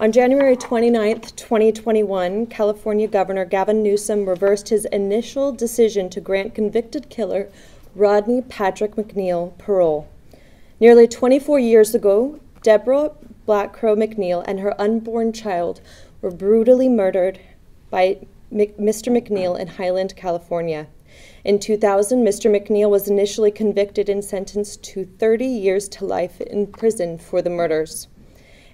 On January 29, 2021, California Governor Gavin Newsom reversed his initial decision to grant convicted killer Rodney Patrick McNeal parole. Nearly 24 years ago, Deborah Black Crow McNeal and her unborn child were brutally murdered by Mr. McNeal in Highland, California. In 2000, Mr. McNeal was initially convicted and sentenced to 30 years to life in prison for the murders.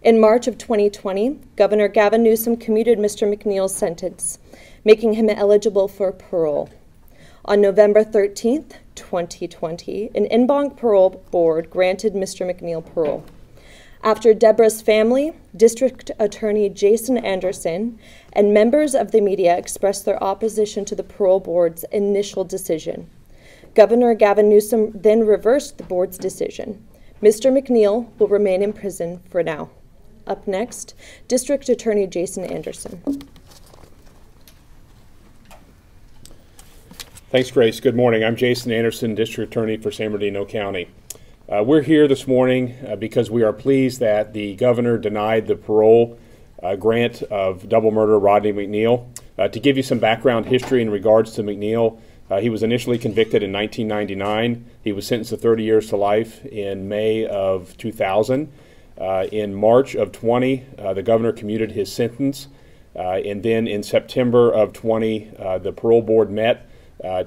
In March of 2020, Governor Gavin Newsom commuted Mr. McNeal's sentence, making him eligible for parole. On November 13, 2020, an en banc parole board granted Mr. McNeal parole. After Deborah's family, District Attorney Jason Anderson, and members of the media expressed their opposition to the parole board's initial decision. Governor Gavin Newsom then reversed the board's decision. Mr. McNeal will remain in prison for now. Up next, District Attorney Jason Anderson. Thanks, Grace. Good morning. I'm Jason Anderson, District Attorney for San Bernardino County. Uh, we're here this morning uh, because we are pleased that the governor denied the parole uh, grant of double murder Rodney McNeal. Uh, to give you some background history in regards to McNeal, uh, he was initially convicted in 1999. He was sentenced to 30 years to life in May of 2000. Uh, in March of 20, the governor commuted his sentence. and then in September of 20, the parole board met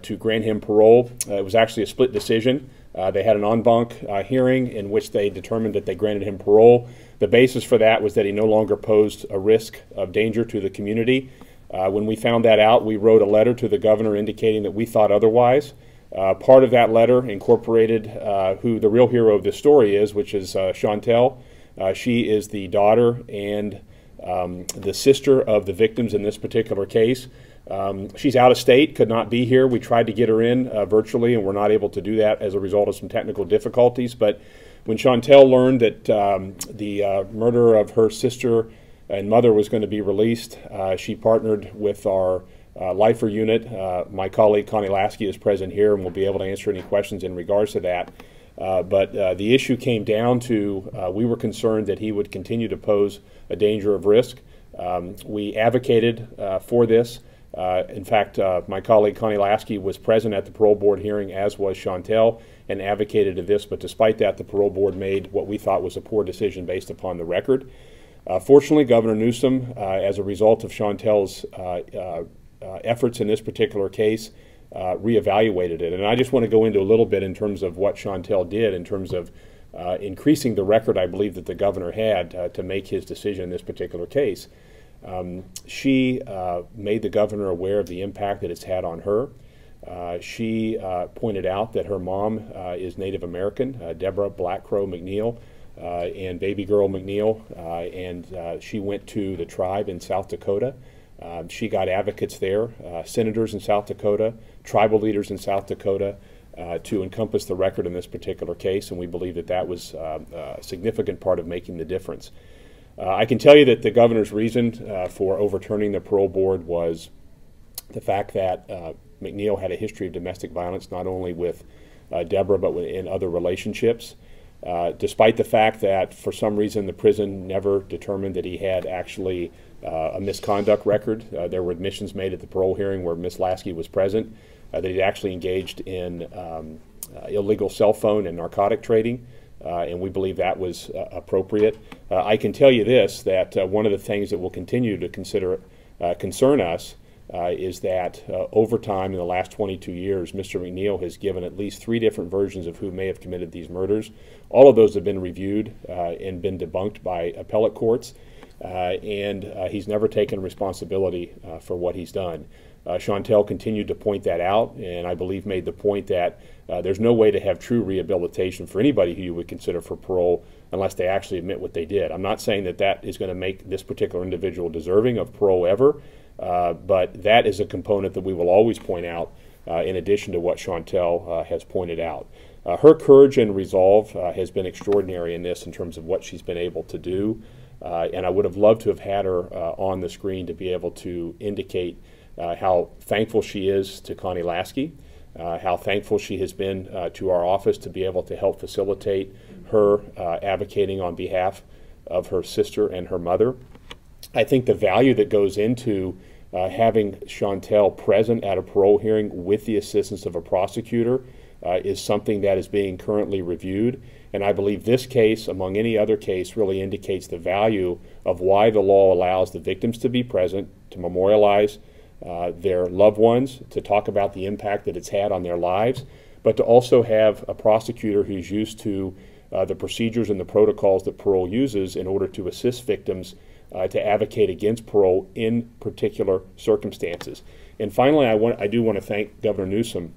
to grant him parole. it was actually a split decision. Uh, they had an en banc uh, hearing in which they determined that they granted him parole. The basis for that was that he no longer posed a risk of danger to the community. Uh, when we found that out, we wrote a letter to the governor indicating that we thought otherwise. Uh, part of that letter incorporated uh, who the real hero of this story is, which is uh, she is the daughter and um, the sister of the victims in this particular case. Um, she's out of state, could not be here. We tried to get her in uh, virtually, and we're not able to do that as a result of some technical difficulties. But when Chantel learned that um, the uh, murder of her sister and mother was going to be released, uh, she partnered with our uh, Lifer unit. Uh, my colleague Connie Lasky is present here and will be able to answer any questions in regards to that. Uh, but the issue came down to we were concerned that he would continue to pose a danger of risk. Um, we advocated for this. Uh, in fact, uh, my colleague Connie Lasky was present at the parole board hearing, as was Chantel, and advocated to this. But despite that, the parole board made what we thought was a poor decision based upon the record. Uh, fortunately, Governor Newsom, uh, as a result of Chantel's uh, uh, efforts in this particular case, reevaluated it. And I just want to go into a little bit in terms of what Chantel did in terms of increasing the record I believe that the governor had to make his decision in this particular case. Um, she uh, made the governor aware of the impact that it's had on her. Uh, she uh, pointed out that her mom uh, is Native American, uh, Deborah Black Crow McNeal, uh, and baby girl McNeal, and she went to the tribe in South Dakota. Um, she got advocates there, senators in South Dakota, tribal leaders in South Dakota, to encompass the record in this particular case, and we believe that that was a significant part of making the difference. Uh, I can tell you that the governor's reason uh, for overturning the parole board was the fact that uh, McNeal had a history of domestic violence, not only with uh, Deborah, but in other relationships. Uh, despite the fact that for some reason the prison never determined that he had actually uh, a misconduct record, there were admissions made at the parole hearing where Ms. Lasky was present that he'd actually engaged in um, illegal cell phone and narcotic trading. Uh, and we believe that was uh, appropriate. Uh, I can tell you this, that one of the things that will continue to consider concern us is that over time in the last 22 years, Mr. McNeal has given at least three different versions of who may have committed these murders. All of those have been reviewed and been debunked by appellate courts. Uh, and uh, he's never taken responsibility uh, for what he's done. Chantel continued to point that out, and I believe made the point that uh, there's no way to have true rehabilitation for anybody who you would consider for parole unless they actually admit what they did. I'm not saying that that is going to make this particular individual deserving of parole ever, uh, but that is a component that we will always point out uh, in addition to what Chantel uh, has pointed out. Uh, her courage and resolve uh, has been extraordinary in this in terms of what she's been able to do, and I would have loved to have had her on the screen to be able to indicate how thankful she is to Connie Lasky uh, how thankful she has been uh, to our office to be able to help facilitate her uh, advocating on behalf of her sister and her mother. I think the value that goes into uh, having Chantel present at a parole hearing with the assistance of a prosecutor uh, is something that is being currently reviewed. And I believe this case, among any other case, really indicates the value of why the law allows the victims to be present, to memorialize uh, their loved ones, to talk about the impact that it's had on their lives, but to also have a prosecutor who's used to uh, the procedures and the protocols that parole uses in order to assist victims uh, to advocate against parole in particular circumstances. And finally, I, want, I do want to thank Governor Newsom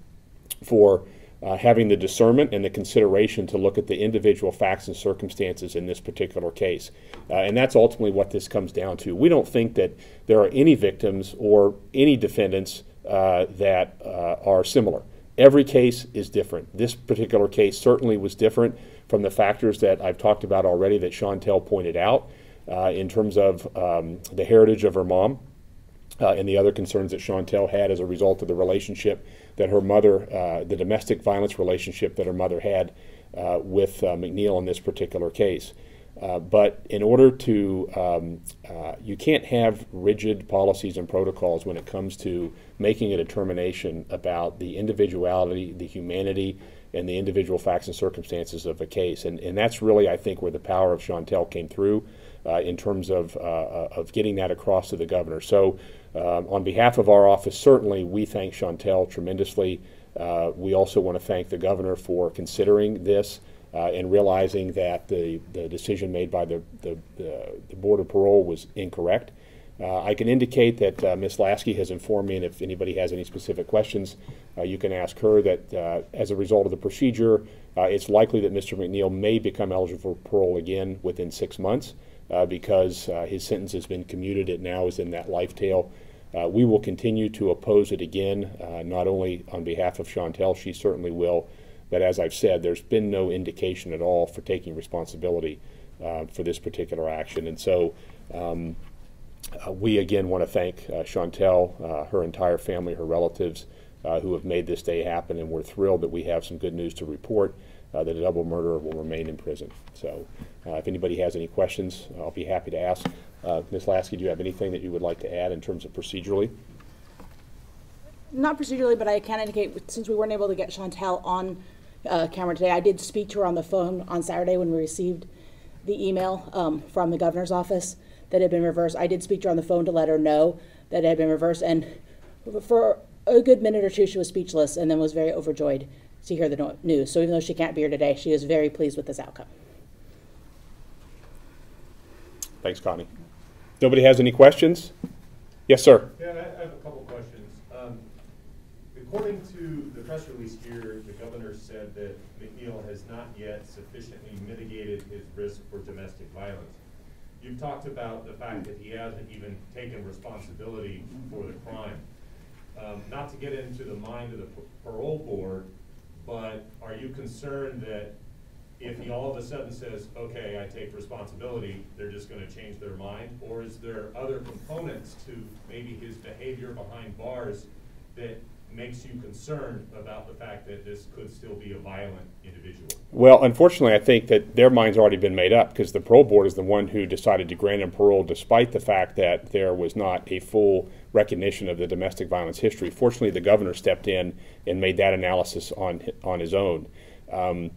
for uh, having the discernment and the consideration to look at the individual facts and circumstances in this particular case. Uh, and that's ultimately what this comes down to. We don't think that there are any victims or any defendants uh, that uh, are similar. Every case is different. This particular case certainly was different from the factors that I've talked about already that Chantel pointed out uh, in terms of um, the heritage of her mom uh, and the other concerns that Chantel had as a result of the relationship that her mother, uh, the domestic violence relationship that her mother had uh, with uh, McNeal in this particular case. Uh, but in order to, um, you can't have rigid policies and protocols when it comes to making a determination about the individuality, the humanity, and the individual facts and circumstances of a case. And, and that's really, I think, where the power of Chantel came through uh, in terms of, uh, uh, of getting that across to the governor. So, um, on behalf of our office, certainly we thank Chantel tremendously. Uh, we also want to thank the governor for considering this uh, and realizing that the, the decision made by the, the, the Board of Parole was incorrect. Uh, I can indicate that uh, Ms. Lasky has informed me, and if anybody has any specific questions, uh, you can ask her that as a result of the procedure, it's likely that Mr. McNeal may become eligible for parole again within six months uh, because uh, his sentence has been commuted. It now is in that life tail. Uh, we will continue to oppose it again, uh, not only on behalf of Chantel, she certainly will, but as I've said, there's been no indication at all for taking responsibility uh, for this particular action. And so um, we again want to thank Chantel, her entire family, her relatives, who have made this day happen, and we're thrilled that we have some good news to report uh, that a double murderer will remain in prison. So uh, if anybody has any questions, I'll be happy to ask. Uh, Ms. Lasky, do you have anything that you would like to add in terms of procedurally? Not procedurally, but I can indicate, since we weren't able to get Chantel on uh, camera today, I did speak to her on the phone on Saturday when we received the email um, from the governor's office that had been reversed. I did speak to her on the phone to let her know that it had been reversed, and for a good minute or two, she was speechless and then was very overjoyed to hear the news. So even though she can't be here today, she is very pleased with this outcome. Thanks, Connie. Nobody has any questions? Yes, sir. Yeah, I have a couple questions. Um, according to the press release here, the governor said that McNeal has not yet sufficiently mitigated his risk for domestic violence. You've talked about the fact that he hasn't even taken responsibility for the crime. Um, not to get into the mind of the parole board, but are you concerned that if he all of a sudden says, okay, I take responsibility, they're just going to change their mind? Or is there other components to maybe his behavior behind bars that makes you concerned about the fact that this could still be a violent individual? Well, unfortunately, I think that their mind's already been made up because the parole board is the one who decided to grant him parole despite the fact that there was not a full recognition of the domestic violence history. Fortunately, the governor stepped in and made that analysis on, on his own. Um,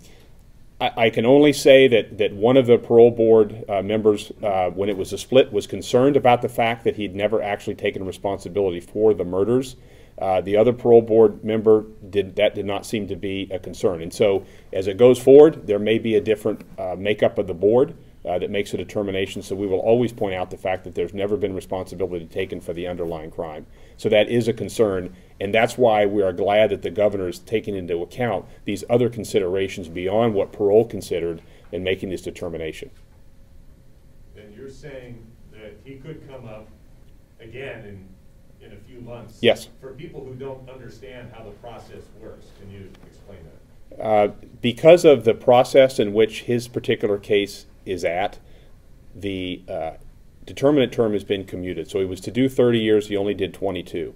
I, can only say that, that one of the parole board uh, members, uh, when it was a split, was concerned about the fact that he'd never actually taken responsibility for the murders. Uh, the other parole board member did that did not seem to be a concern, and so as it goes forward, there may be a different uh, makeup of the board uh, that makes a determination. So we will always point out the fact that there's never been responsibility taken for the underlying crime. So that is a concern, and that's why we are glad that the governor is taking into account these other considerations beyond what parole considered in making this determination. And you're saying that he could come up again in in a few months. Yes. For people who don't understand how the process works, can you explain that? Uh, because of the process in which his particular case is at, the uh, determinate term has been commuted. So he was to do 30 years, he only did 22.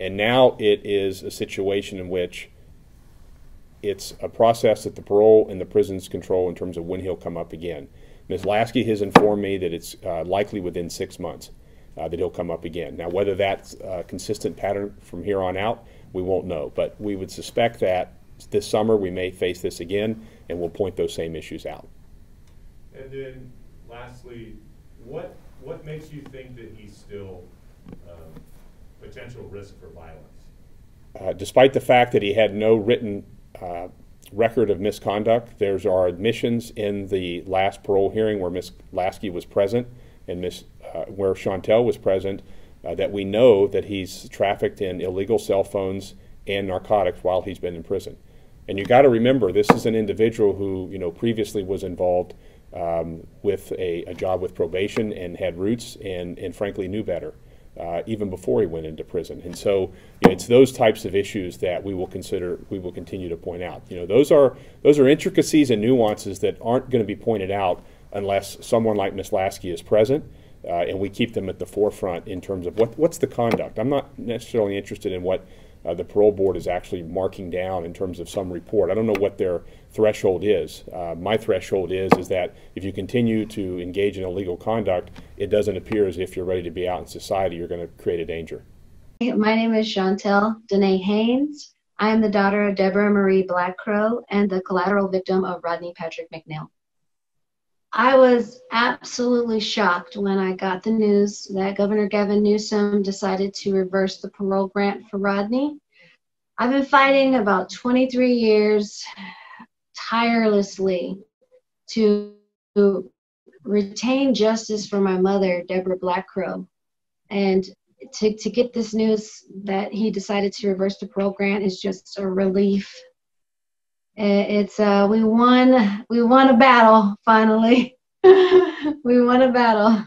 And now it is a situation in which it's a process that the parole and the prisons control in terms of when he'll come up again. Ms. Lasky has informed me that it's uh, likely within six months. Uh, that he'll come up again. Now, whether that's a consistent pattern from here on out, we won't know. But we would suspect that this summer we may face this again, and we'll point those same issues out. And then lastly, what, what makes you think that he's still um, potential risk for violence? Uh, despite the fact that he had no written uh, record of misconduct, there's our admissions in the last parole hearing where Ms. Lasky was present and Ms., where Chantel was present, uh, that we know that he's trafficked in illegal cell phones and narcotics while he's been in prison. And you got to remember, this is an individual who, you know, previously was involved um, with a, a, job with probation and had roots and, and frankly knew better. Uh, even before he went into prison, and so you know, it's those types of issues that we will consider, we will continue to point out. You know, those are those are intricacies and nuances that aren't going to be pointed out unless someone like Ms. Lasky is present, uh, and we keep them at the forefront in terms of what what's the conduct. I'm not necessarily interested in what uh, the parole board is actually marking down in terms of some report. I don't know what their threshold is. Uh, my threshold is is that if you continue to engage in illegal conduct, it doesn't appear as if you're ready to be out in society. You're going to create a danger. My name is Chantel Danae Haynes. I am the daughter of Deborah Marie Blackcrow and the collateral victim of Rodney Patrick McNeal. I was absolutely shocked when I got the news that Governor Gavin Newsom decided to reverse the parole grant for Rodney. I've been fighting about 23 years tirelessly to retain justice for my mother, Deborah Blackcrow. And to, to get this news that he decided to reverse the parole grant is just a relief it's uh, we won we won a battle finally. we won a battle.